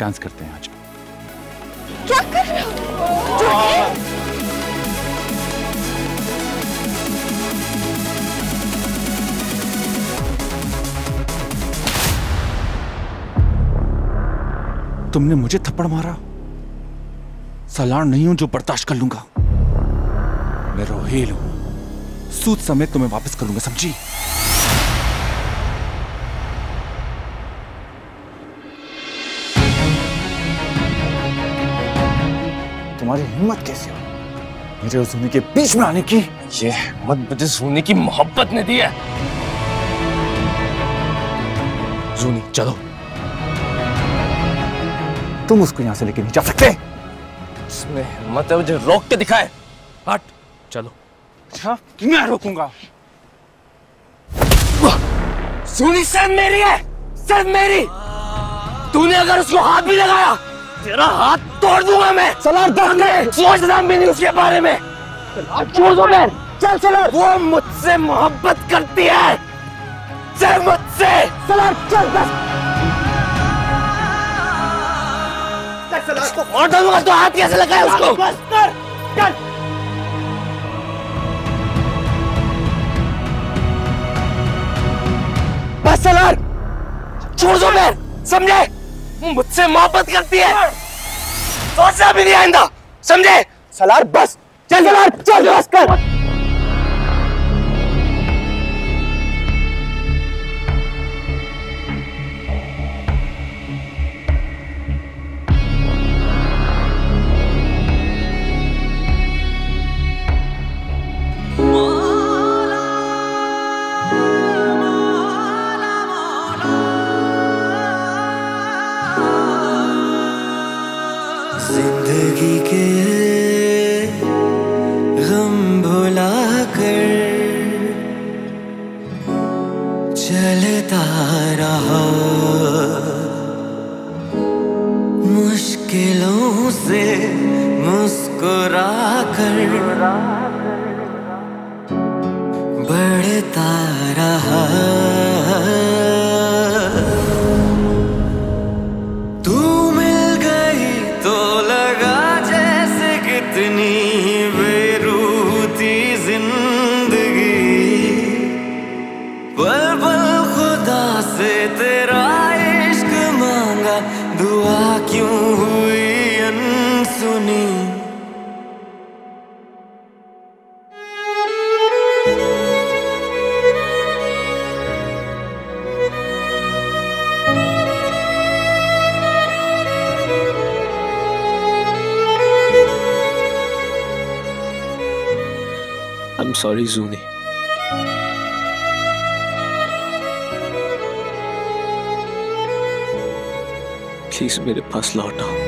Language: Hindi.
डांस करते हैं आज। क्या कर रहे हो? तुमने मुझे थप्पड़ मारा। सलार नहीं हूँ जो बर्दाश्त कर लूँगा। मैं रोहेल हूँ। सूद समेत तुम्हें वापस करूँगा समझी? तुम्हारी हिम्मत कैसे हो मेरे सोनी के बीच में आने की? ये हिम्मत मुझे सोने की मोहब्बत ने दी है। जूनी चलो। तुम उसको यहाँ से लेके नहीं जा सकते। इसमें हिम्मत है मुझे रोक के दिखाए। हट चलो। अच्छा मैं रोकूँगा। सोनी सिर्फ़ मेरी है सिर्फ़ मेरी। तूने अगर उसको हाथ भी लगाया तेरा हाथ तोड़ दूँगा मैं। सलार दस सोचना भी नहीं उसके बारे में। छोड़ दो मैं। चल सलार। वो मुझसे मोहब्बत करती है। सिर्फ़ मुझसे। सलार चल बस और डालूँगा तो हाथ कैसे लगाया उसको? बस कर। चल। बस सलार। छोड़ दो मैं। समझे? मुझसे मोहब्बत करती है। सोचा भी नहीं आइंदा। समझे? सलार, बस। चल सलार चल बस कर ज़िंदगी के गम भुला कर चलता रहा। मुश्किलों से मुस्कुरा कर बढ़ता पल खुदा से तेरा इश्क मांगा। दुआ क्यों हुई अनसुनी? आई एम सॉरी प्लीज़ मेरे पास लौट आओ